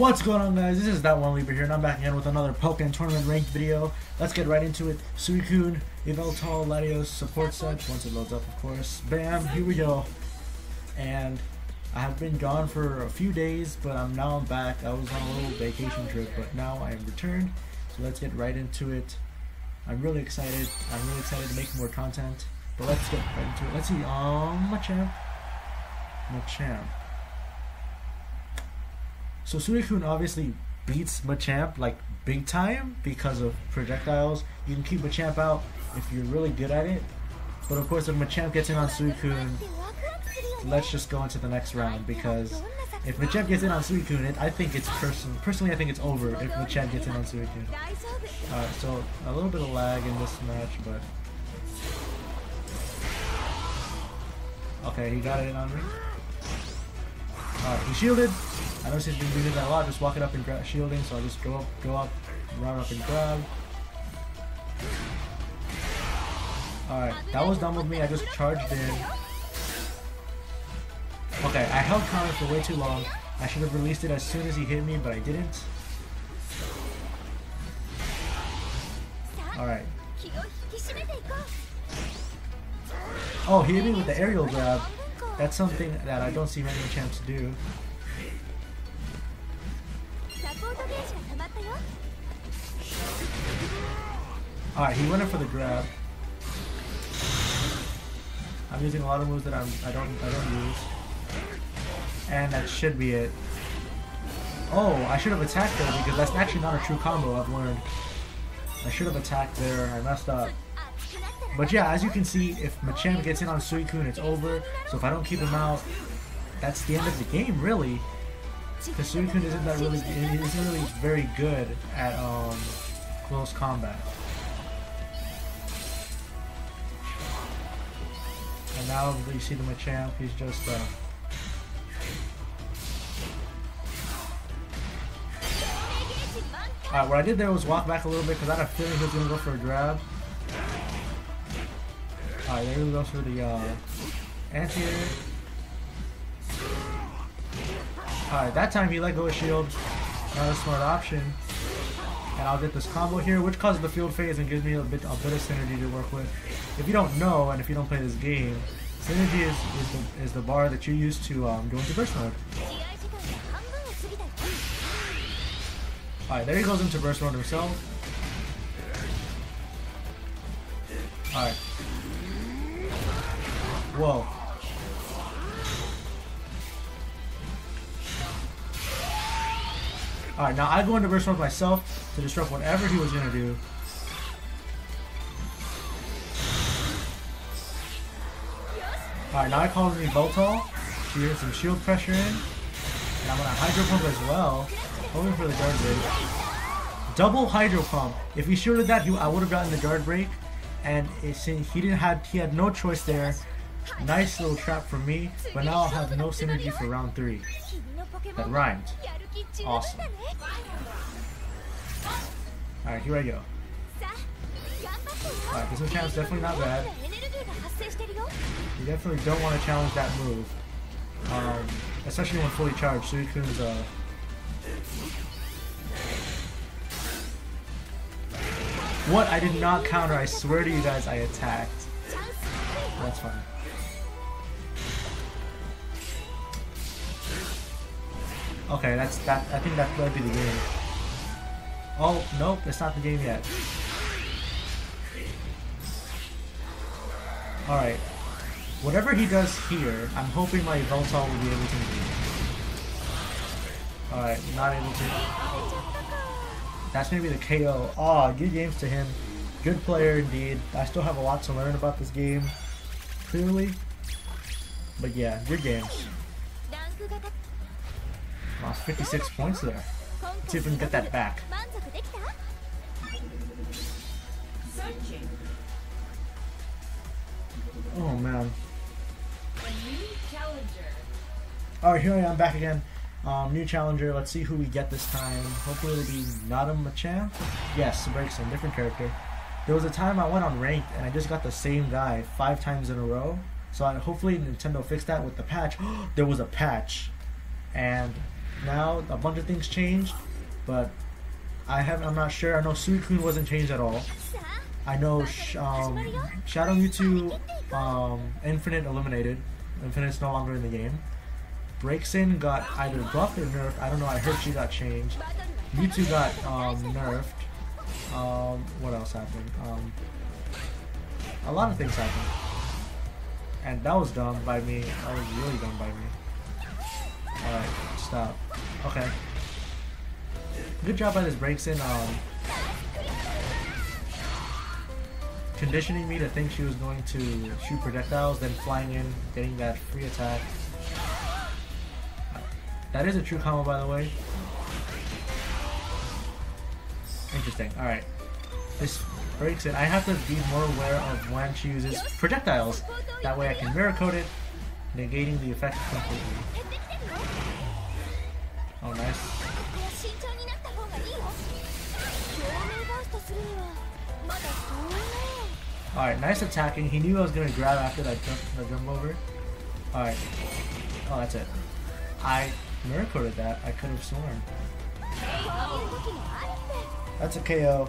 What's going on guys? This is That One Libra here and I'm back again with another Pokken Tournament ranked video. Let's get right into it. Suicune, Yveltal, Latios, support set, once it loads up of course. Bam, here we go. And I have been gone for a few days, but I'm now back. I was on a little vacation trip, but now I am returned. So let's get right into it. I'm really excited. I'm really excited to make more content. But let's get right into it. Let's see, um, Machamp. Machamp. So Suicune obviously beats Machamp like big time because of projectiles. You can keep Machamp out if you're really good at it. But of course if Machamp gets in on Suicune, let's just go into the next round because if Machamp gets in on Suicune, it, I think it's person personally I think it's over if Machamp gets in on Suicune. Alright, uh, so a little bit of lag in this match, but Okay, he got it in on me. Alright, he shielded. I noticed he's been doing that a lot, just walking up and grab shielding, so I just go up, go up, run up and grab. Alright, that was done with me, I just charged in. Okay, I held counter for way too long. I should have released it as soon as he hit me, but I didn't. Alright. Oh, he hit me with the aerial grab. That's something that I don't see many champs do. Alright, he went in for the grab. I'm using a lot of moves that I'm I don't I don't use. And that should be it. Oh, I should have attacked there because that's actually not a true combo I've learned. I should have attacked there, I messed up. But yeah, as you can see, if Machamp gets in on Suicune, it's over. So if I don't keep him out, that's the end of the game, really. Suicune isn't that really he isn't really very good at um, close combat. And now you see the Machamp, he's just uh, Alright, what I did there was walk back a little bit because I had a feeling he was going to go for a grab. Alright, there we go for the uh, anti-air. Alright, that time he let go of shield. Not a smart option. And I'll get this combo here, which causes the field phase and gives me a bit, a bit of synergy to work with. If you don't know, and if you don't play this game, synergy is, is, the, is the bar that you use to um, go into burst mode. Alright, there he goes into burst mode himself. Alright. Whoa. Alright, now I go into burst mode myself to disrupt whatever he was gonna do. Alright, now I call in Yveltal. She gets some shield pressure in. And I'm gonna Hydro Pump as well. Hoping for the guard break. Double Hydro Pump. If he shielded that, he, I would have gotten the guard break. And he didn't have he had no choice there. Nice little trap for me, but now I'll have no synergy for round three. That rhymed. Awesome. Alright, here I go. Alright, this challenge definitely not bad. You definitely don't want to challenge that move. Um, especially when fully charged. Suicune's uh, What? I did not counter. I swear to you guys, I attacked. That's fine. Okay, that's that. I think that might be the game. Oh nope, it's not the game yet. All right. Whatever he does here, I'm hoping my Yveltal will be able to do. Alright, not able to. That's maybe the KO. Aw, oh, good games to him. Good player indeed. I still have a lot to learn about this game, clearly. But yeah, good games. Lost 56 points there. Let's see if we can get that back. Oh man. Alright, here I am back again. Um, new challenger. Let's see who we get this time. Hopefully it'll be not a Machamp. Yes, Braixen, different character. There was a time I went on ranked and I just got the same guy five times in a row. So I, hopefully Nintendo fixed that with the patch. there was a patch, and now a bunch of things changed, but I have I'm not sure. I know Suicune wasn't changed at all. I know um, Shadow Mewtwo um, Infinite eliminated. Infinite's no longer in the game. Braixen got either buffed or nerfed. I don't know. I heard she got changed. Mewtwo got um, nerfed. Um, what else happened? Um, a lot of things happened. And that was dumb by me. That was really dumb by me. Alright, stop. Okay. Good job by this Braixen. Um, conditioning me to think she was going to shoot projectiles, then flying in, getting that free attack. That is a true combo, by the way. Interesting. Alright. This breaks it. I have to be more aware of when she uses projectiles. That way I can mirror coat it, negating the effect completely. Oh, nice. Alright, nice attacking. He knew I was gonna grab after that jump, the jump over. Alright. Oh, that's it. I mirror coated that. I could have sworn. That's a KO.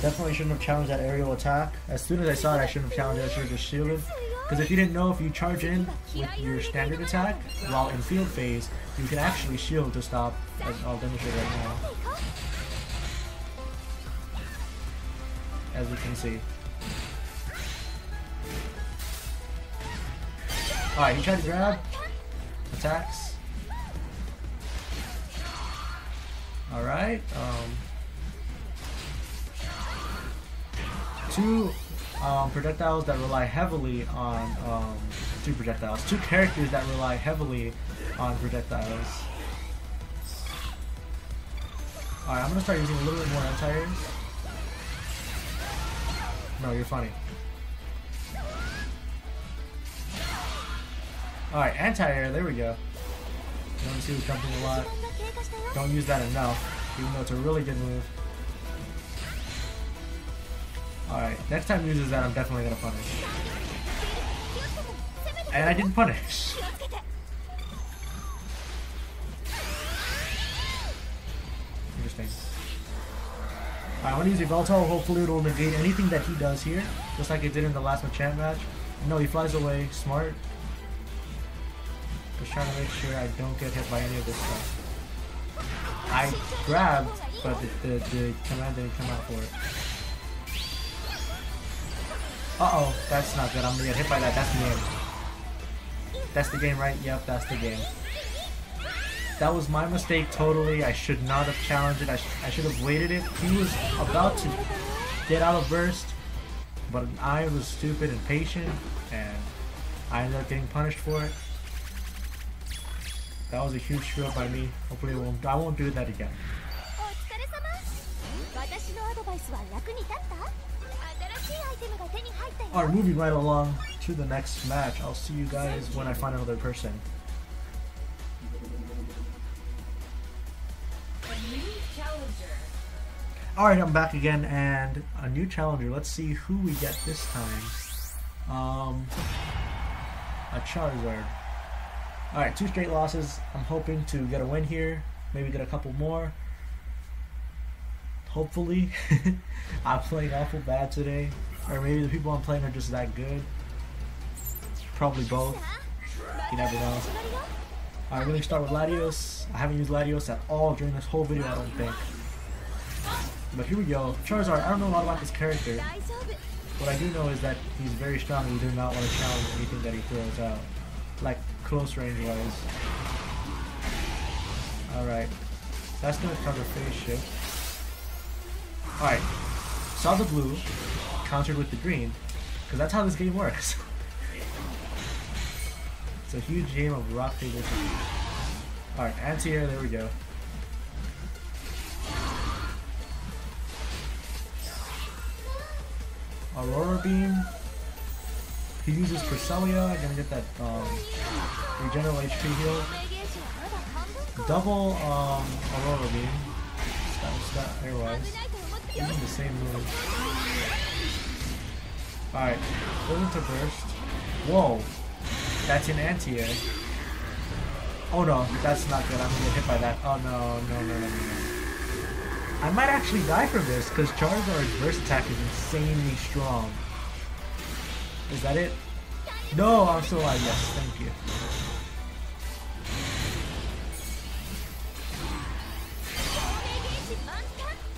Definitely shouldn't have challenged that aerial attack. As soon as I saw it, I shouldn't have challenged it. I should have just shielded. Because if you didn't know, if you charge in with your standard attack while in field phase, you can actually shield to stop, as I'll demonstrate right now. As you can see. Alright, he tried to grab. Attacks. Alright, um... Two um, projectiles that rely heavily on um, two projectiles. Two characters that rely heavily on projectiles. Alright, I'm gonna start using a little bit more anti-airs. No, you're funny. Alright, anti-air, there we go. You want to see who's jumping a lot. Don't use that enough, even though it's a really good move. Alright, next time he uses that, I'm definitely gonna punish. And I didn't punish. Interesting. Alright, I'm gonna use Yveltal. Hopefully it'll negate anything that he does here, just like it did in the last Machamp match. No, he flies away. Smart. Just trying to make sure I don't get hit by any of this stuff. I grabbed, but the, the, the command didn't come out for it. Uh-oh, that's not good. I'm gonna get hit by that. That's the game. That's the game, right? Yep, that's the game. That was my mistake totally. I should not have challenged it. I, sh I should have waited it. He was about to get out of burst, but I was stupid and patient, and I ended up getting punished for it. That was a huge screw up by me. Hopefully won't, I won't do that again. Oh, Alright, moving right along to the next match. I'll see you guys when I find another person. Alright, I'm back again and a new challenger. Let's see who we get this time. Um, a Charizard. Alright, two straight losses. I'm hoping to get a win here. Maybe get a couple more. Hopefully. I'm playing awful bad today. Or maybe the people I'm playing are just that good. Probably both. You never know. Alright, really start with Latios. I haven't used Latios at all during this whole video, I don't think. But here we go. Charizard, I don't know a lot about this character. What I do know is that he's very strong and you do not want to challenge anything that he throws out. Like, close range wise. Alright. That's gonna cover phase shift. Alright. Saw the blue countered with the green. Because that's how this game works. it's a huge game of rock, paper, scissors. Alright, anti-air, there we go. Aurora Beam. He uses Cresselia, gonna get that um, regenerate HP heal. Double um, Aurora Beam. Stat, stat airwise. Using the same move. Alright, into burst. Whoa, that's an anti-air. Oh no, that's not good. I'm gonna get hit by that. Oh no, no, no, no, no. no. I might actually die from this because Charizard's burst attack is insanely strong. Is that it? No, I'm still alive. Yes, thank you.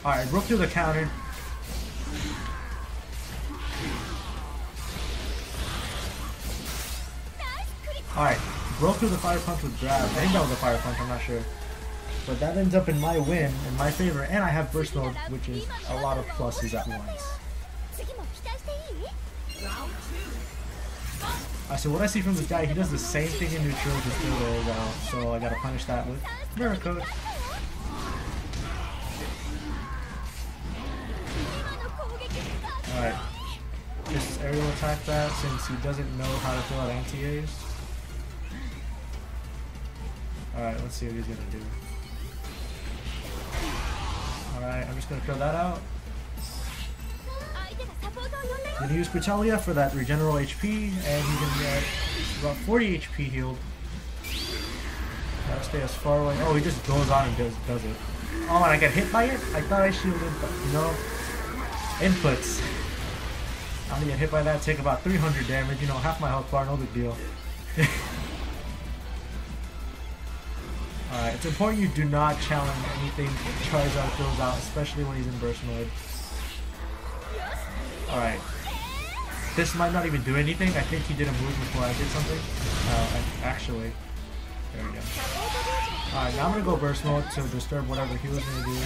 Alright, broke through the counter. Alright, broke through the fire punch with grab. I think that was a fire punch, I'm not sure. But that ends up in my win, in my favor, and I have burst mode, which is a lot of pluses at once. Alright, so what I see from this guy, he does the same thing in neutral, just do it well, so I gotta punish that with Coat. Alright. Just aerial attack that since he doesn't know how to throw out anti-A's. Alright, let's see what he's gonna do. Alright, I'm just gonna throw that out. Gonna use Cresselia for that regeneral HP, and he's gonna get about 40 HP healed. Gotta stay as far away. Oh, he just goes on and does, does it. Oh, and I get hit by it? I thought I shielded, but no. Inputs. I'm gonna get hit by that, take about 300 damage, you know, half my health bar, no big deal. Alright, it's important you do not challenge anything Charizard throws out, especially when he's in burst mode. Alright. This might not even do anything. I think he did a move before I did something. Uh, actually. There we go. Alright, now I'm gonna go burst mode to disturb whatever he was gonna do.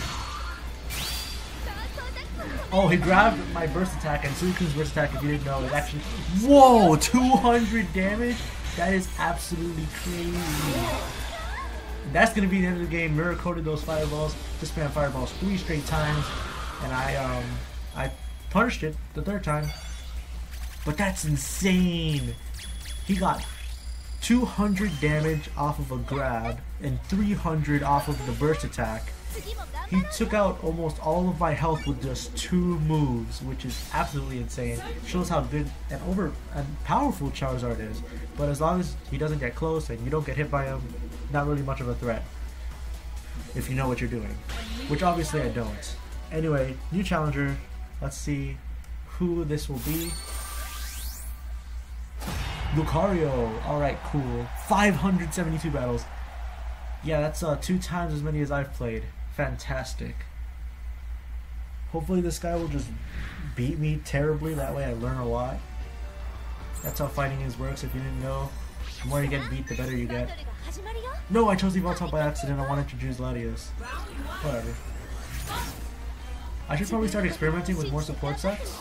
Oh, he grabbed my burst attack, and Suicune's burst attack, if you didn't know, is actually... Whoa! 200 damage? That is absolutely crazy. That's to be the end of the game. Mirror coated those fireballs. Just spam fireballs three straight times. And I, um, I punished it the third time. But that's insane. He got 200 damage off of a grab and 300 off of the burst attack. He took out almost all of my health with just two moves, which is absolutely insane. Shows how good and over and powerful Charizard is. But as long as he doesn't get close and you don't get hit by him, not really much of a threat. If you know what you're doing. Which obviously I don't. Anyway, new challenger. Let's see who this will be. Lucario. Alright, cool. 572 battles. Yeah, that's uh, two times as many as I've played. Fantastic. Hopefully this guy will just beat me terribly, that way I learn a lot. That's how fighting is works, if you didn't know. The more you get beat, the better you get. No, I chose Yveltal by accident, I wanted to choose Latios. Whatever. I should probably start experimenting with more support sets.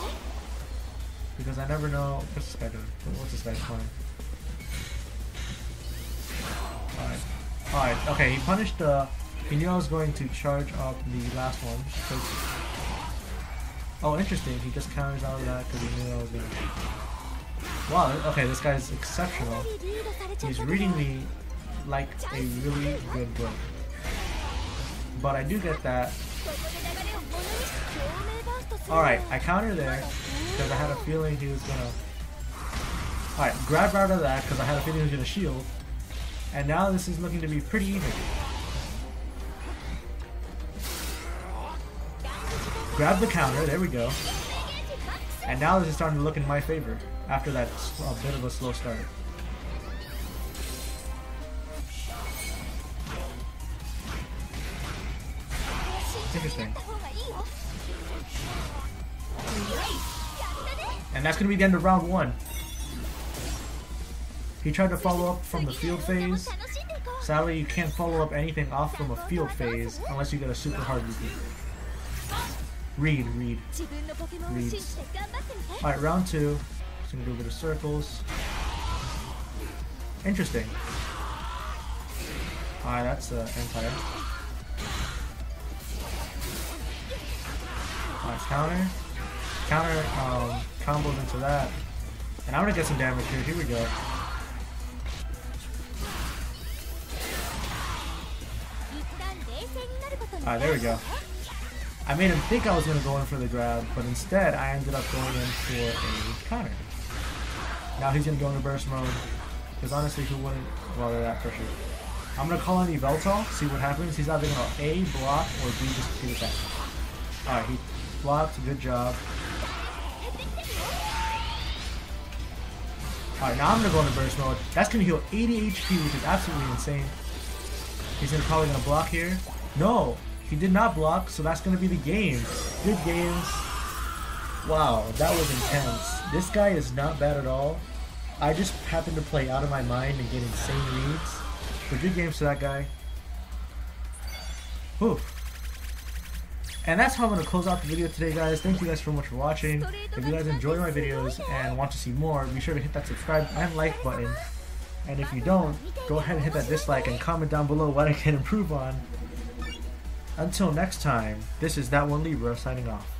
Because I never know... What's this guy doing? What's this guy's plan? Alright. Alright, okay, he punished, uh... He knew I was going to charge up the last one. Oh, interesting. He just counters out of that because he knew I was going to... Wow, okay, this guy's exceptional. He's reading me like a really good book. But I do get that. Alright, I counter there because I had a feeling he was gonna... Alright, grab out of that because I had a feeling he was gonna shield. And now this is looking to be pretty even. Grab the counter, there we go. And now this is starting to look in my favor after that a bit of a slow start. Interesting. And that's going to be the end of round one. He tried to follow up from the field phase. Sadly, you can't follow up anything off from a field phase unless you get a super hard repeat. Read, read. Read. Alright, round two. Just gonna do a bit of circles. Interesting. Alright, that's uh, Empire. Alright, counter. Counter um, combos into that. And I'm gonna get some damage here. Here we go. Alright, there we go. I made him think I was going to go in for the grab, but instead I ended up going in for a counter. Now he's going to go into burst mode, because honestly, who wouldn't? They're that pressure. I'm gonna call on Yveltal, see what happens. He's either gonna A, block, or B, just do attack. Alright, he blocked, good job. Alright, now I'm gonna go into burst mode. That's gonna heal 80 HP, which is absolutely insane. He's gonna probably gonna block here. No, he did not block, so that's gonna be the game. Good games. Wow, that was intense. This guy is not bad at all. I just happened to play out of my mind and get insane reads. But good games to that guy. Whew. And that's how I'm going to close out the video today, guys. Thank you guys so much for watching. If you guys enjoy my videos and want to see more, be sure to hit that subscribe and like button. And if you don't, go ahead and hit that dislike and comment down below what I can improve on. Until next time, this is That One Libra signing off.